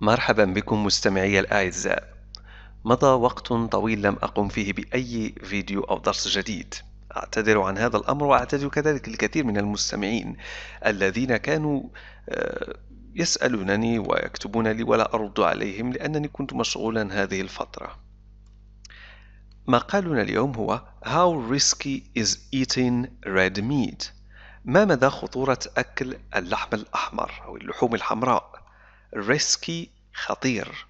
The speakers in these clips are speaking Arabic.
مرحبا بكم مستمعي الأعزاء. مضى وقت طويل لم أقم فيه بأي فيديو أو درس جديد. أعتذر عن هذا الأمر وأعتذر كذلك الكثير من المستمعين الذين كانوا آه، يسألونني ويكتبون لي ولا أرد عليهم لأنني كنت مشغولا هذه الفترة. مقالنا اليوم هو How risky is eating red meat ما مدى خطورة أكل اللحم الأحمر أو اللحوم الحمراء؟ risky خطير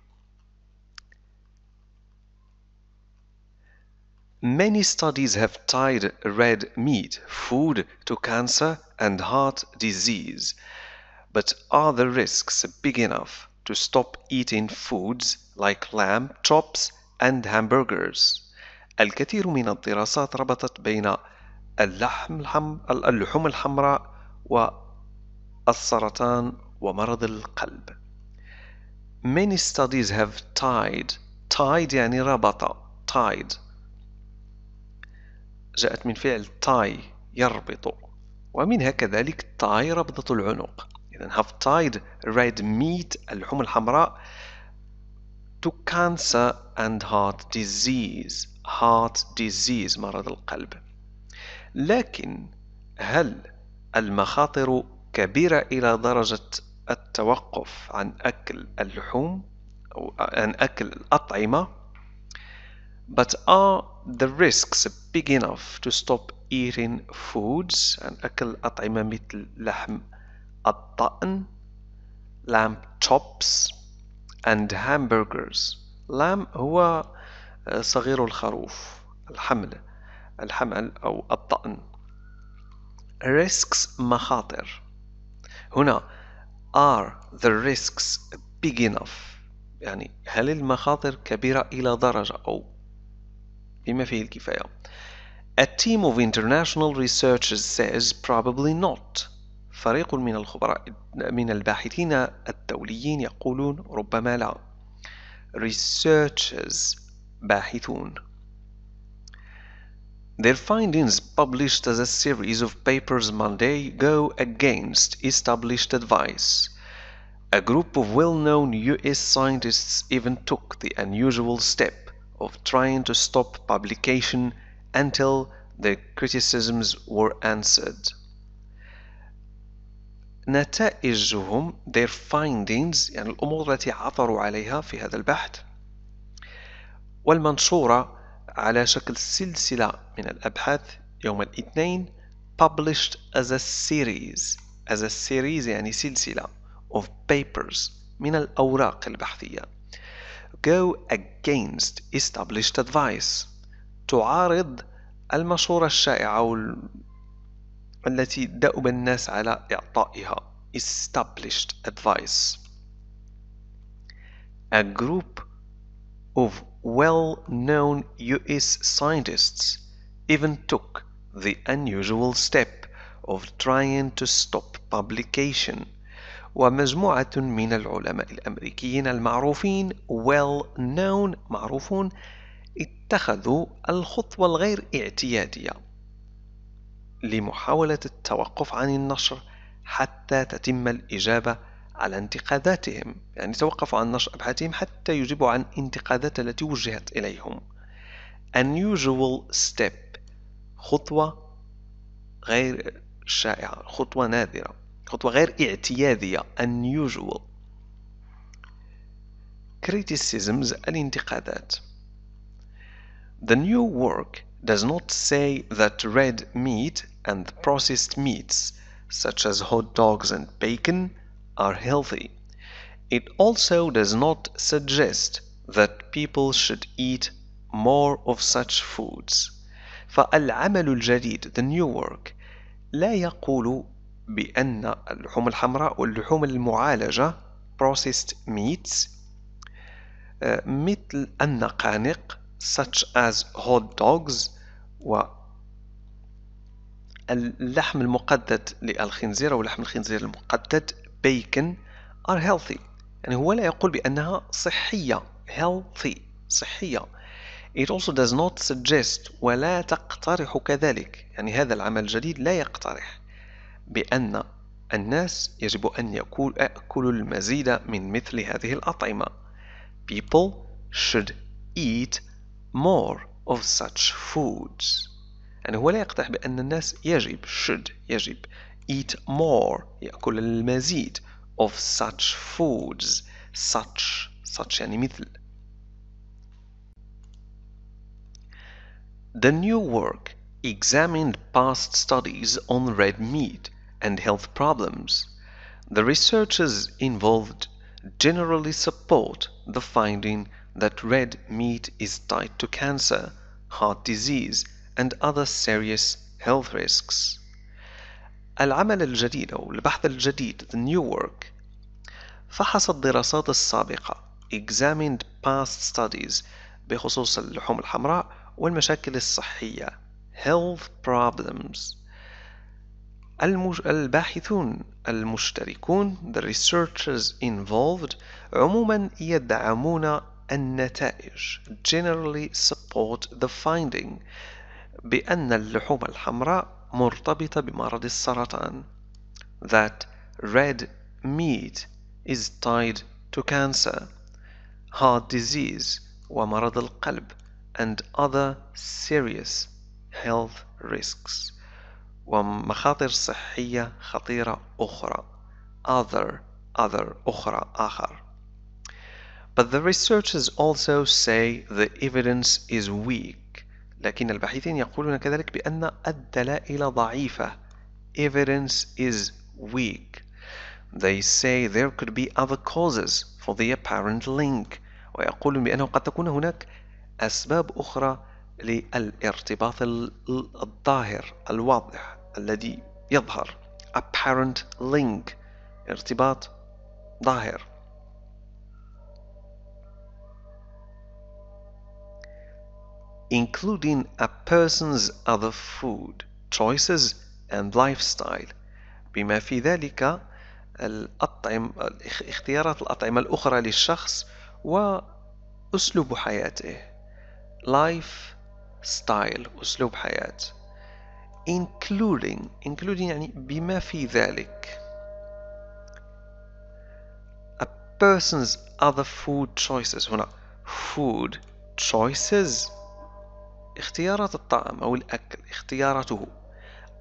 Many studies have tied red meat food to cancer and heart disease. But are the risks big enough to stop eating foods like lamb chops and hamburgers? الكثير من الدراسات ربطت بين اللحم الحم... اللحوم الحمراء والسرطان ومرض القلب. Many studies have tied tied يعني ربط tied. جاءت من فعل tie يربط ومنها كذلك tie ربطة العنق. إذا have tied red meat اللحوم الحمراء to cancer and heart disease heart disease مرض القلب. لكن هل المخاطر كبيرة إلى درجة التوقف عن أكل اللحوم أو عن أكل الأطعمة but are the risks big enough to stop eating foods عن أكل أطعمة مثل لحم الطأن lamb chops and hamburgers lamb هو صغير الخروف الحمل الحمل أو الطأن. risks مخاطر. هنا are the risks big enough? يعني هل المخاطر كبيرة إلى درجة أو بما فيه الكفاية؟ A team of international researchers says probably not. فريق من الخبراء من الباحثين الدوليين يقولون ربما لا. Researchers باحثون. Their findings published as a series of papers Monday go against established advice. A group of well-known US scientists even took the unusual step of trying to stop publication until their criticisms were answered. نتائجهم their findings يعني الأمور التي عثروا عليها في هذا البحث والمنشورة على شكل سلسلة من الأبحاث يوم الاثنين published as a series. As a series يعني سلسلة of papers من الأوراق البحثية. Go against established advice. تعارض المشورة الشائعة التي دأب الناس على إعطائها. Established advice. A group of well-known US scientists even took the unusual step of trying to stop publication. ومجموعة من العلماء الأمريكيين المعروفين well known معروفون اتخذوا الخطوة الغير اعتيادية لمحاولة التوقف عن النشر حتى تتم الإجابة على انتقاداتهم يعني توقفوا عن نشر أبحاثهم حتى يجيبوا عن انتقادات التي وجهت إليهم. Unusual step خطوة غير شائعة خطوة نادرة خطوة غير اعتيادية unusual. Criticisms الانتقادات. The new work does not say that red meat and processed meats such as hot dogs and bacon are healthy. It also does not suggest that people should eat more of such foods. فالعمل الجديد the new work لا يقول بأن اللحوم الحمراء واللحوم المعالجة processed meats مثل النقانق such as hot dogs و اللحم المقدد للخنزير أو لحم الخنزير المقدد bacon are healthy يعني هو لا يقول بأنها صحية healthy صحية It also does not suggest ولا تقترح كذلك يعني هذا العمل الجديد لا يقترح بأن الناس يجب أن يأكلوا المزيد من مثل هذه الأطعمة. People should eat more of such foods. يعني هو لا يقترح بأن الناس يجب should يجب eat more يأكل المزيد of such foods such such يعني مثل The new work examined past studies on red meat and health problems. The researchers involved generally support the finding that red meat is tied to cancer, heart disease, and other serious health risks. العمل الجديد أو البحث الجديد the new work فحص الدراسات السابقة examined past studies بخصوص اللحوم الحمراء والمشاكل الصحية health problems. المج... الباحثون المشتركون the researchers involved عموما يدعمون النتائج generally support the finding بأن اللحوم الحمراء مرتبطة بمرض السرطان that red meat is tied to cancer heart disease ومرض القلب and other serious health risks ومخاطر صحية خطيرة أخرى other other أخرى آخر But the researchers also say the evidence is weak لكن الباحثين يقولون كذلك بأن الدلائل ضعيفة. Evidence is weak. They say there could be other causes for the apparent link. ويقولون بأنه قد تكون هناك أسباب أخرى للارتباط الظاهر الواضح الذي يظهر. Apparent link ارتباط ظاهر. including a person's other food choices and lifestyle بما في ذلك الأطعم اختيارات الأطعمة الأخرى للشخص وأسلوب حياته life style أسلوب حياة including including يعني بما في ذلك a person's other food choices هنا food choices اختيارات الطعام أو الأكل اختياراته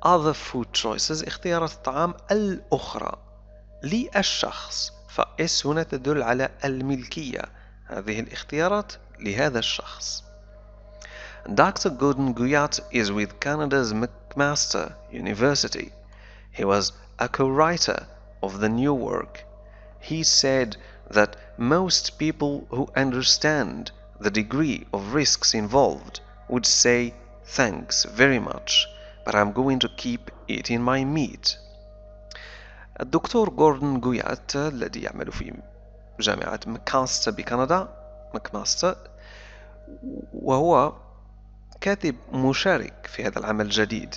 other food choices اختيارات الطعام الأخرى للشخص فإس هنا تدل على الملكية هذه الاختيارات لهذا الشخص Dr. Gordon Guyat is with Canada's McMaster University. He was a co-writer of the new work. He said that most people who understand the degree of risks involved would say thanks very much but I'm going to keep eating my meat. الدكتور جوردن جويات الذي يعمل في جامعة مكماستر بكندا مكماستر وهو كاتب مشارك في هذا العمل الجديد.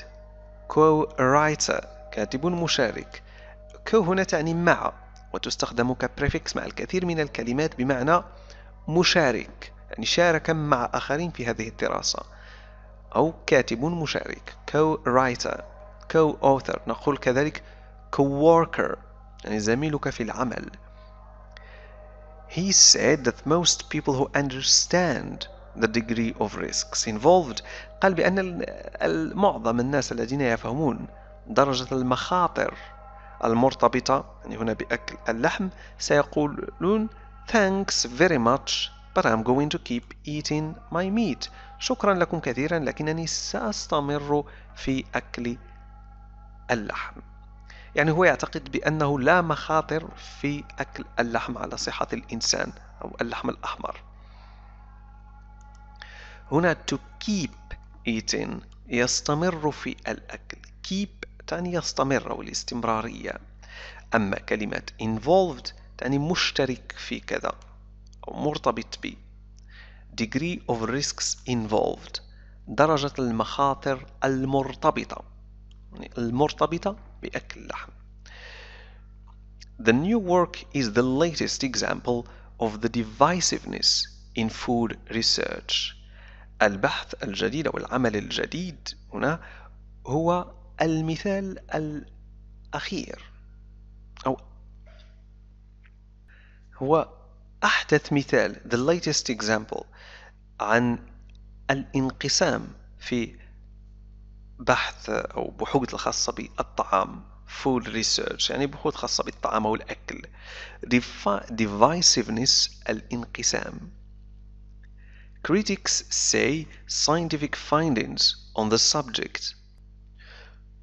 co-writer كاتب مشارك. co هنا تعني مع وتستخدم ك prefix مع الكثير من الكلمات بمعنى مشارك. يعني شارك مع آخرين في هذه الدراسة. أو كاتب مشارك co-writer co-author نقول كذلك co-worker يعني زميلك في العمل. He said that most people who understand the degree of risks involved قال بأن معظم الناس الذين يفهمون درجة المخاطر المرتبطة يعني هنا بأكل اللحم سيقولون thanks very much but I'm going to keep eating my meat. شكرا لكم كثيرا لكنني سأستمر في أكل اللحم. يعني هو يعتقد بأنه لا مخاطر في أكل اللحم على صحة الإنسان أو اللحم الأحمر. هنا to keep eating يستمر في الأكل. Keep تعني يستمر أو الاستمرارية أما كلمة involved تعني مشترك في كذا. مرتبط ب degree of risks involved درجة المخاطر المرتبطة. يعني المرتبطة بأكل اللحم The new work is the latest example of the divisiveness in food research. البحث الجديد أو العمل الجديد هنا هو المثال الأخير. أو هو أحدث مثال the latest example عن الانقسام في بحث أو بحوث الخاصة بالطعام food research يعني بحوث خاصة بالطعام أو الأكل divisiveness الانقسام Critics say scientific findings on the subject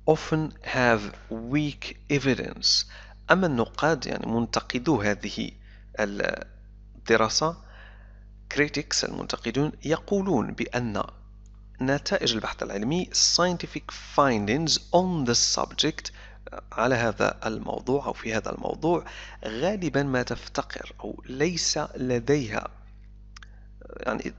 often have weak evidence أما النقاد يعني منتقدو هذه الدراسة critics المنتقدون يقولون بأن نتائج البحث العلمي scientific findings on the subject على هذا الموضوع أو في هذا الموضوع غالبا ما تفتقر أو ليس لديها يعني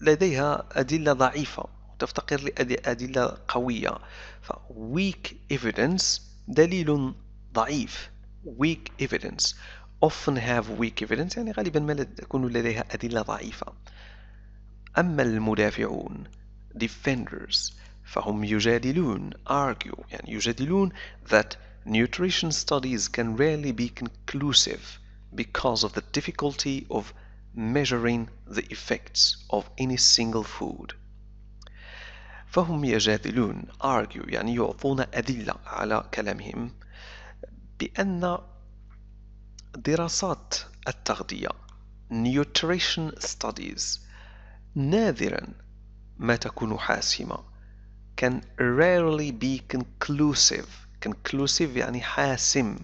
لديها أدلة ضعيفة تفتقر لأدلة قوية. ف weak evidence دليل ضعيف. weak evidence. often have weak evidence يعني غالبا ما تكون لديها أدلة ضعيفة أما المدافعون defenders فهم يجادلون argue يعني يجادلون that nutrition studies can rarely be conclusive because of the difficulty of measuring the effects of any single food فهم يجادلون argue يعني يعطون أدلة على كلامهم بأن دراسات التغذية. Nutrition studies. نادرا ما تكون حاسمة. Can rarely be conclusive. Conclusive يعني حاسم.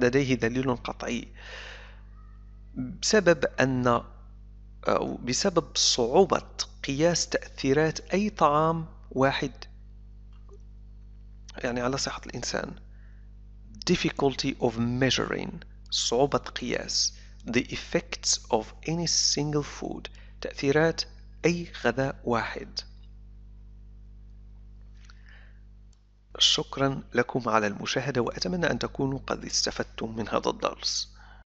لديه دليل قطعي. بسبب أن أو بسبب صعوبة قياس تأثيرات أي طعام واحد. يعني على صحة الإنسان. Difficulty of measuring. صعوبة قياس the effects of any single food تأثيرات أي غذاء واحد. شكرا لكم على المشاهدة وأتمنى أن تكونوا قد استفدتم من هذا الدرس.